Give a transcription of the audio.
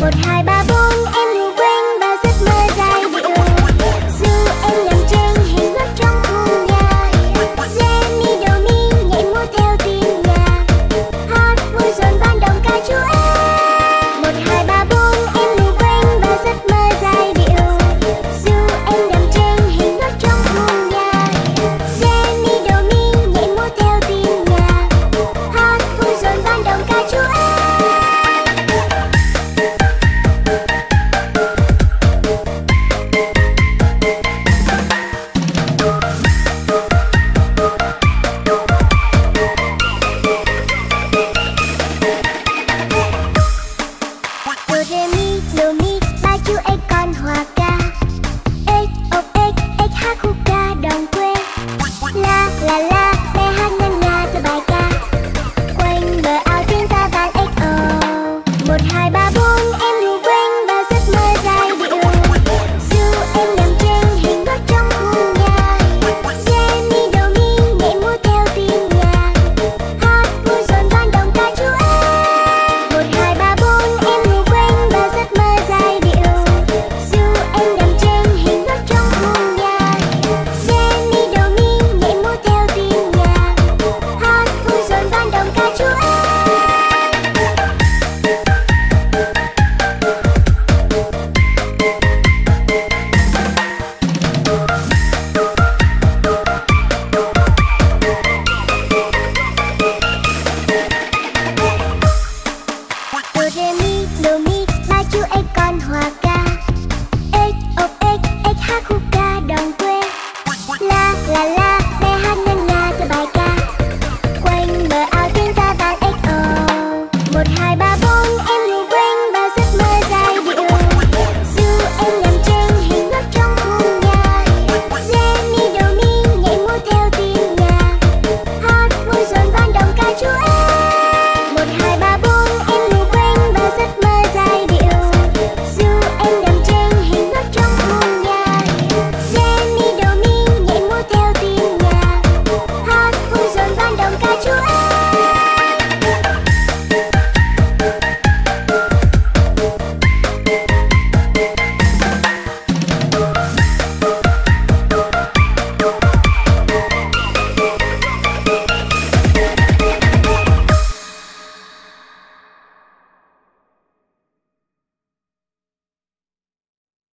một hai ba bốn. hoan